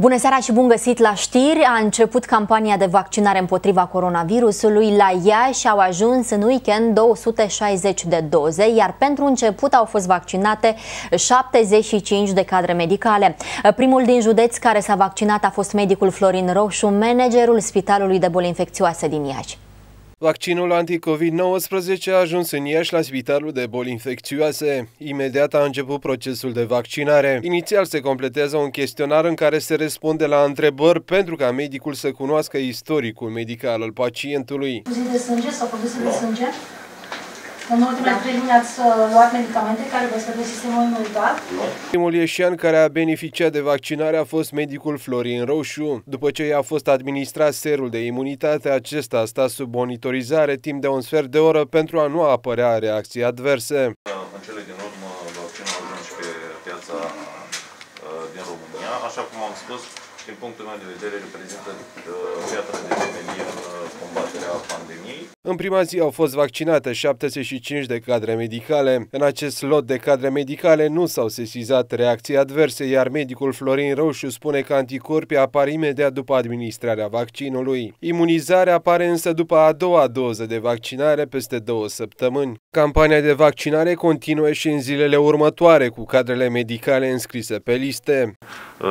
Bună seara și bun găsit la știri! A început campania de vaccinare împotriva coronavirusului. La Iași au ajuns în weekend 260 de doze, iar pentru început au fost vaccinate 75 de cadre medicale. Primul din județ care s-a vaccinat a fost medicul Florin Roșu, managerul Spitalului de Boli Infecțioase din Iași. Vaccinul anti-COVID-19 a ajuns în Iași la Spitalul de Boli Infecțioase. Imediat a început procesul de vaccinare. Inițial se completează un chestionar în care se răspunde la întrebări pentru ca medicul să cunoască istoricul medical al pacientului. de sânge sau produse de sânge? În ultimele trei luni ați uh, luat medicamente care vă scădă sistemul imunitar? Primul ieșean care a beneficiat de vaccinare a fost medicul Florin Roșu. După ce i-a fost administrat serul de imunitate, acesta a stat sub monitorizare timp de un sfert de oră pentru a nu apărea reacții adverse. În cele din urmă, vaccinul a ajuns pe piața uh, din România. Așa cum am spus, din punctul meu de vedere, reprezintă uh, piatra de temelie în combaterea pandemiei. În prima zi au fost vaccinate 75 de cadre medicale. În acest lot de cadre medicale nu s-au sesizat reacții adverse, iar medicul Florin Roșu spune că anticorpii apar imediat după administrarea vaccinului. Imunizarea apare însă după a doua doză de vaccinare peste două săptămâni. Campania de vaccinare continuă și în zilele următoare cu cadrele medicale înscrise pe liste.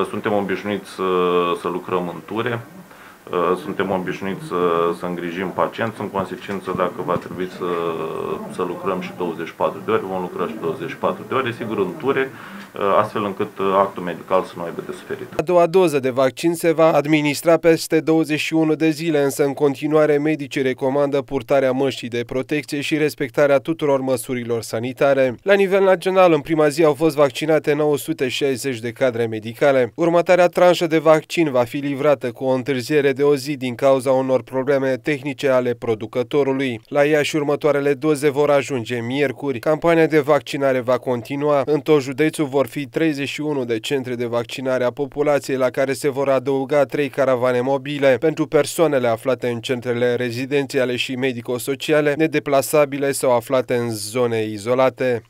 Suntem obișnuiți să, să lucrăm în ture, Uh, suntem obișnuiți să, să îngrijim pacienți, în consecință dacă va trebui să, să lucrăm și 24 de ore, vom lucra și 24 de ore, sigur în ture, uh, astfel încât uh, actul medical să nu aibă de suferit. A doua doză de vaccin se va administra peste 21 de zile, însă în continuare medicii recomandă purtarea măștii de protecție și respectarea tuturor măsurilor sanitare. La nivel național, în prima zi au fost vaccinate 960 de cadre medicale. Următoarea tranșă de vaccin va fi livrată cu o întârziere de o zi din cauza unor probleme tehnice ale producătorului. La ea și următoarele doze vor ajunge miercuri. Campania de vaccinare va continua. În tot județul vor fi 31 de centre de vaccinare a populației la care se vor adăuga 3 caravane mobile pentru persoanele aflate în centrele rezidențiale și medico-sociale, nedeplasabile sau aflate în zone izolate.